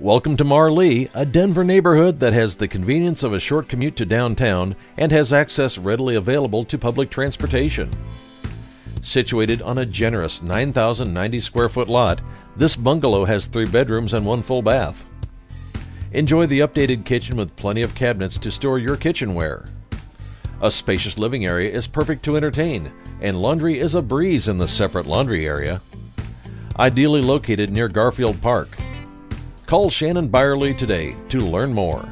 Welcome to Mar Lee, a Denver neighborhood that has the convenience of a short commute to downtown and has access readily available to public transportation. Situated on a generous 9,090 square foot lot, this bungalow has three bedrooms and one full bath. Enjoy the updated kitchen with plenty of cabinets to store your kitchenware. A spacious living area is perfect to entertain, and laundry is a breeze in the separate laundry area. Ideally located near Garfield Park. Call Shannon Byerly today to learn more.